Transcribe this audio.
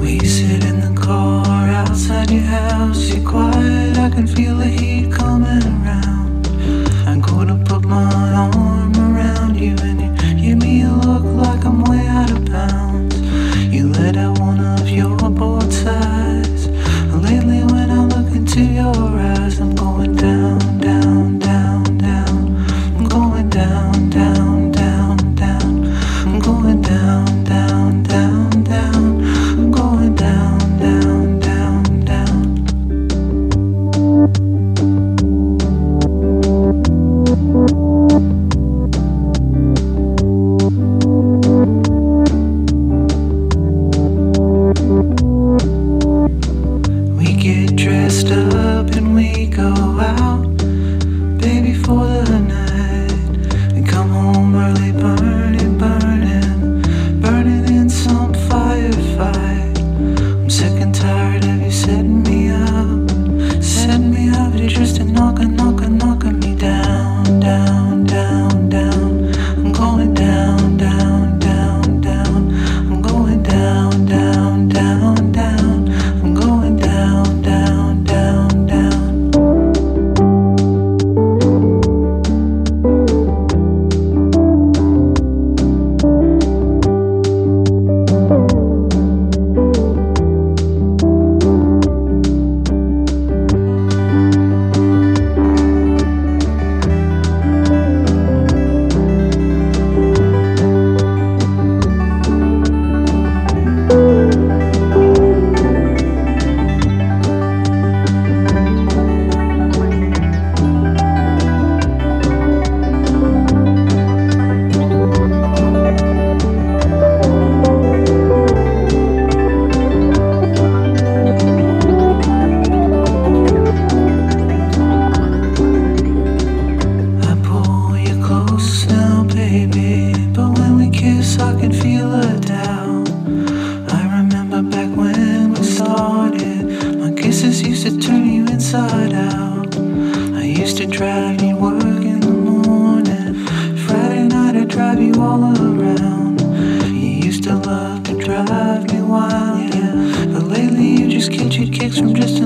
We sit in the car outside your house. You're quiet, I can feel the heat coming around. I'm gonna put my arm around you, and you give me a look like I'm way out of bounds. You let out one of your bored. work in the morning. Friday night I drive you all around. You used to love to drive me wild, yeah. But lately you just your kicks from just